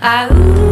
I, ooh,